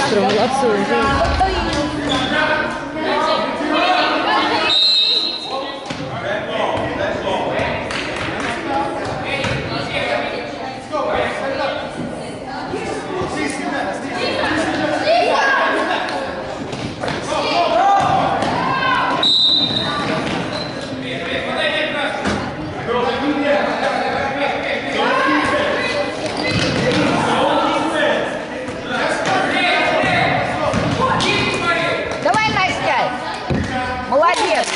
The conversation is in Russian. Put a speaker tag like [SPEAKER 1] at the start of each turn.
[SPEAKER 1] быстро, молодцы. Нет!